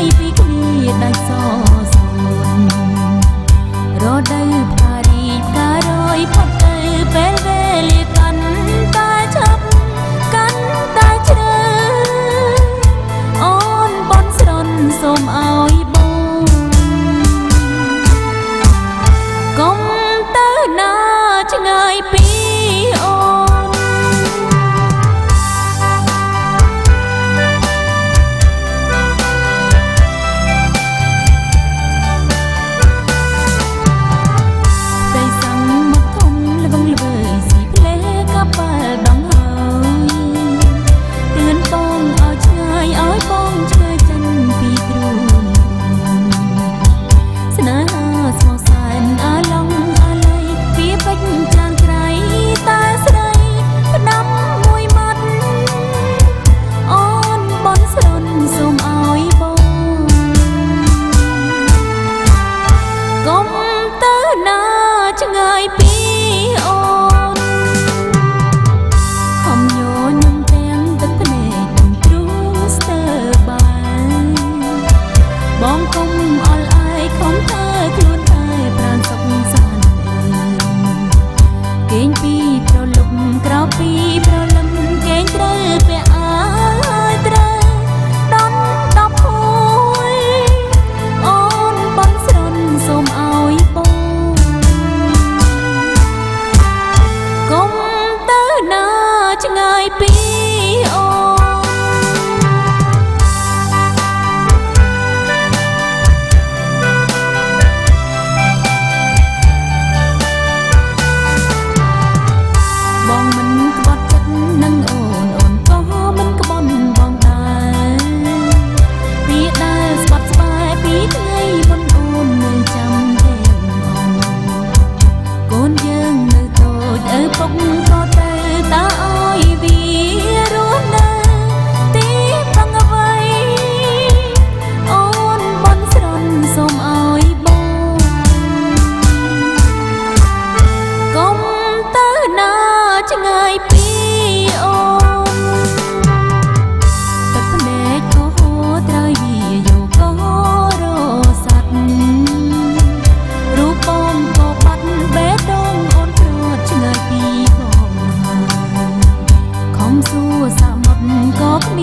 យពីគ្នាដាច់ស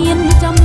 មានចំ